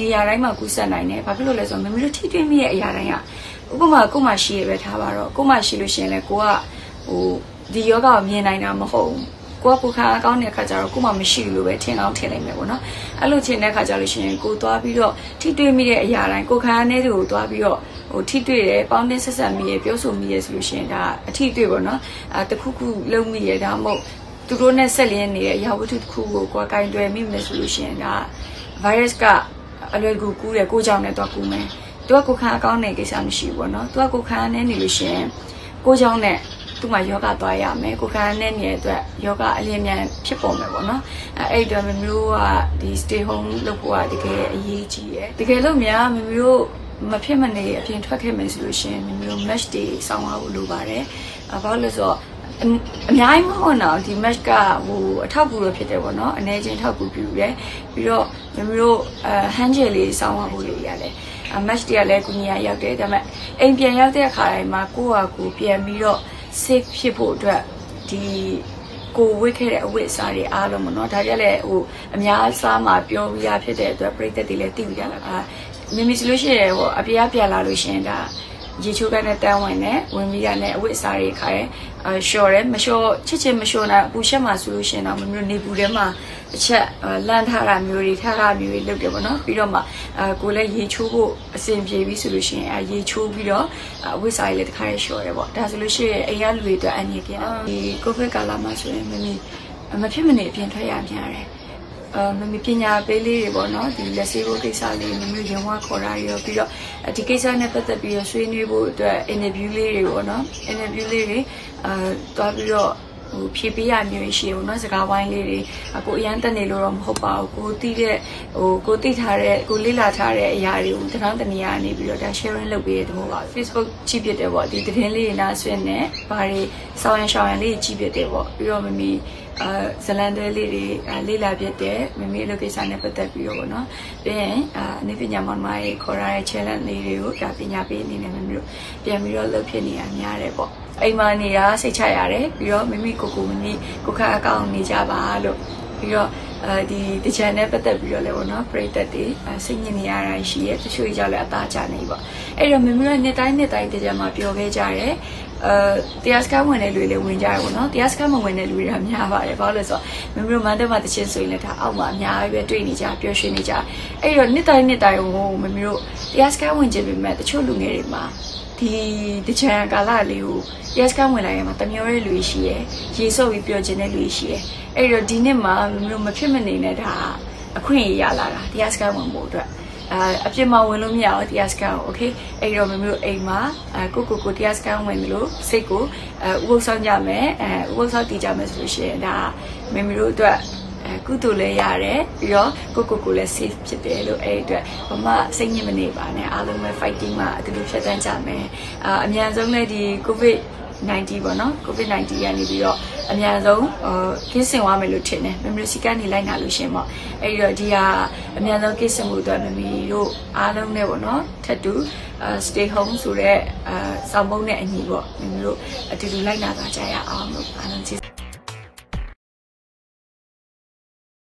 နေရာတိုင်းမှာကူးစက်နိုင်တယ်ဘာဖြစ်လို့လဲဆိုတော့မမီတို့ထိတွေ့မိတဲ့အရာတိုင်းကဥပမာကို့မရှိရပဲထားပါတော့ကို့မရှိလို့ရှိရင်လည်းကိုကဟိုဒီယောဂကိုမြင်နိုင်တာမဟုတ်ဘူးကိုကကိုခါအကောင်းတဲ့ခါကျတော့ကိုမှမရှိဘူးလို့ပဲထင်အောင်ထင်လိုက်မယ်ပေါ့နော်အဲ့လိုထင်တဲ့ခါကျလို့ရှိရင်ကိုသွားပြီးတော့ထိတွေ့မိတဲ့အရာတိုင်းကိုခါနဲ့တူကိုသွားပြီးတော့ဟိုထိတွေ့တယ်ပေါင်းတင်ဆက်ဆက်မိရပြောဆိုမိရဆိုလို့ရှိရင်ဒါအထိတွေ့ပေါ့နော်အဲတခုခုလုံးမိရဒါမှမဟုတ်သူတို့နဲ့ဆက်လျင်းနေတဲ့အရာဝတ္ထုတစ်ခုကိုကိုယ်ကင်တွယ်မိမယ်ဆိုလို့ရှိရင်ဒါ virus က အလွယ်ကူကူးတယ်ကိုကြောင့်လည်းတော့ကူးမယ်သူကကိုခါအကောင်းတဲ့ကိစ္စမရှိဘူးပေါ့နော်သူကကိုခါနဲ့နေလို့ရှိရင်ကိုကြောင့်နဲ့သူ့မှာယောဂသွားရမယ်ကိုခါနဲ့နေတဲ့အတွက်ယောဂအလျင်မြန်ဖြစ်ပေါ်မယ်ပေါ့နော်အဲအဲ့အတွက်မမျိုးကဒီ stay home လုပ်ဖို့ကတကယ်အရေးကြီးရယ်တကယ်လို့များမမျိုးမဖြစ်မနေအပြင်ထွက်ခဲ့မယ်ဆိုလို့ရှိရင်မမျိုး match တွေစောင်းရဖို့လိုပါတယ်အဲဘာလို့လဲဆိုတော့ အများကြီးမဟုတ်တော့ဒီ match ကဟိုအထောက်ကူလို့ဖြစ်တယ်ပေါ့နော်အနေချင်းထောက်ကူပြုရဲပြီးတော့မမျိုးအဲ handle လေးစောင်းရဖို့လေးရတယ်အ match တွေကလည်းကုညီရရောက်တယ်ဒါပေမဲ့အိမ်ပြန်ရောက်တဲ့အခါတိုင်းမှာကိုယ့်ဟာကိုယ်ပြန်ပြီးတော့ safe ဖြစ်ဖို့အတွက်ဒီကိုဝစ်ခဲ့တဲ့အဝတ်အစားတွေအားလုံးမနော်ဒါကြလည်းဟိုအများစားမှာပြောပြရဖြစ်တဲ့အတွက်ပြိသက်တွေလည်းသိပြီးကြတာအာမိမိဆိုလို့ရှိရင်ဟိုအပြားပြန်လာလို့ရှိရင်ဒါ ရေချိုးကနဲ့တန်းဝင်နဲ့ဝင်ပြီးရနဲ့အဝတ်အစားတွေခါရဲအလျှော်တယ်မလျှော်ချစ်ချင်မလျှော်နိုင်အပူရှက်မှာဆိုလို့ရှိရင်တော့မမျိုးနေပူထဲမှာတစ်ချက်လန့်ထားတာမျိုးတွေထားတာမျိုးတွေလုပ်တယ်ပေါ့နော်ပြီးတော့မှအဲကိုလည်းရေချိုးဖို့အဆင်ပြေပြီဆိုလို့ရှိရင်အဲရေချိုးပြီးတော့အဝတ်စားတွေလည်းတစ်ခါရလျှော်တယ်ပေါ့ဒါဆိုလို့ရှိရင်အိမ်ကလူတွေအတွက်အန်ရပြန်ဒီကိုဗစ်ကာလမှာဆိုရင်မမီမဖြစ်မနေအပြင်ထွက်ရများတယ်အာ မမီပညာပေးလေးတွေပေါ့နော်ဒီလက်ဆေးဖို့ကိစ္စလေးမမျိုးရုံဝခေါ်တာတွေရောပြီးတော့ဒီကိစ္စနဲ့ပတ်သက်ပြီးဆွေးနွေးဖို့အတွက် interview လေးတွေပေါ့နော် interview လေးတွေအာတွားပြီးတော့ ဟိုဖြည့်ပေးရမျိုးရှိဘူးเนาะစကားဝိုင်းလေးတွေကိုအရန်တက်နေလို့တော့မဟုတ်ပါဘူးကိုသိတဲ့ဟိုကိုသိထားတဲ့ကိုလေ့လာထားတဲ့အရာတွေကိုတန်းတနေရနေပြီးတော့ဒါ sharing လုပ်ပေးတဲ့သဘောပါ Facebook ကြည့်ပြတယ်ပေါ့ဒီသတင်းလေးတွေနားဆွင့်နေဘာတွေစောင်းရရှောင်းရလေးကြည့်ပြတယ်ပေါ့ပြီးတော့မမီအာဇလန်တဲလေးတွေလေ့လာပြတဲ့မမီအလုပ်ကိစ္စနဲ့ပတ်သက်ပြီးတော့ပေါ့နော်ပြီးရင်အာအနေပညာမောင်မကြီးခေါ်ရတဲ့ challenge လေးတွေကိုဒါပညာပေးအနေနဲ့မမီတို့ပြန်ပြီးတော့လုပ်ဖြစ်နေရများတယ်ပေါ့ အိမ်မှာနေတာစိတ်ချရတယ်ပြီးတော့မိမိကိုကိုမိမိကိုခါအကောင့်နေကြပါလို့ပြီးတော့အဲဒီတကြံနဲ့ပတ်သက်ပြီးတော့လည်းပေါ့နော်ပရိသတ်တွေစိတ်ညစ်နေရတာရှိရဲ့တချို့ကြောင့်လည်းအသားကျနေပေါ့အဲ့တော့မိမိတို့နှစ်တိုင်းနှစ်တိုင်းတကြံမှာပျော်ခဲ့ကြတယ်အဲတရားစကားဝင်တဲ့လူတွေလည်းဝင်ကြရပေါ့နော်တရားစကားမဝင်တဲ့လူတွေကများပါတယ်ဘာလို့လဲဆိုတော့မင်းတို့မန္တမတချင်းဆိုရင်လည်းဒါအောက်မှာအများကြီးပဲတွေ့နေကြပျော်ရွှင်နေကြအဲ့တော့နှစ်တိုင်းနှစ်တိုင်းဟိုမင်းတို့တရားစကားဝင်ခြင်းပေမဲ့တချို့လူငယ်တွေမှာ ဒီတချံကာလလေးကို yes ကဝင်လာရင်မှာတမျောတဲ့လူရှိရယ်ရေဆုပ်ပြီးပြောခြင်းတဲ့လူရှိရယ်အဲ့တော့ဒီနှစ်မှာမလို့မဖြစ်မနေနဲ့ဒါအခွင့်အရေးရလာတာ yes ကဝင်ဖို့အတွက်အာအပြစ်မဝင်လို့မရဘူးတရားစကန်โอเคအဲ့တော့မမျိုးအိမ်မှာအကိုကိုကိုတရားစကန်ဝင်လို့စိတ်ကိုအဥပုသ်ဆောင်ကြမယ်အဲဥပုသ်ဆောင်တည်ကြမယ်ဆိုလို့ရှိရင်ဒါမမျိုးအတွက်အဲ ကုသိုလ်လည်းရတယ်ပြီးတော့ကိုကိုကိုလည်း safe ဖြစ်တယ်လို့အဲ့အတွက်ဘာမှစိတ်ညစ်မနေပါနဲ့အားလုံးပဲ fighting မှာအတူတူဖြတ်သန်းကြမယ်အာအများဆုံးလည်းဒီ covid 90ပေါ့နော် covid 90ရနေပြီးတော့အများဆုံးဟိုကင်းစင်သွားမယ်လို့ထင်တယ်မမီစီကနေလိုက်နာလို့ရှင်ပေါ့အဲ့ဒီတော့ဒီဟာအများဆုံးကင်းစင်မှုအတွက်မမီတို့အားလုံးနဲ့ပေါ့နော်ထပ်တူ stay home ဆိုတော့အဲစောင်းပုံးနဲ့အညီပေါ့မမီတို့အတူတူလိုက်နာကြရအောင်လို့အားလုံးကျေးဇူး